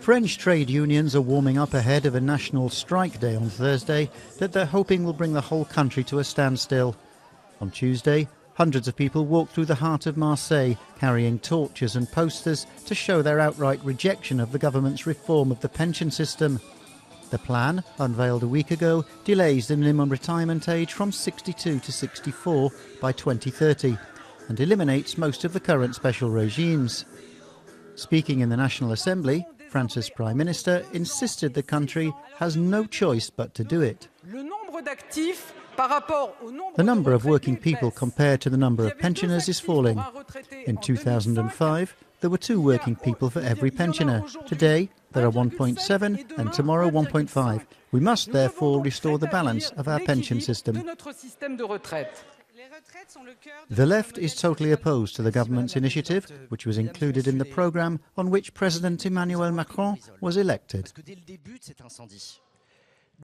French trade unions are warming up ahead of a national strike day on Thursday that they're hoping will bring the whole country to a standstill. On Tuesday, hundreds of people walked through the heart of Marseille carrying torches and posters to show their outright rejection of the government's reform of the pension system. The plan, unveiled a week ago, delays the minimum retirement age from 62 to 64 by 2030 and eliminates most of the current special regimes. Speaking in the National Assembly, France's Prime Minister insisted the country has no choice but to do it. The number of working people compared to the number of pensioners is falling. In 2005, there were two working people for every pensioner. Today, there are 1.7 and tomorrow 1.5. We must therefore restore the balance of our pension system. The left is totally opposed to the government's initiative, which was included in the programme on which President Emmanuel Macron was elected.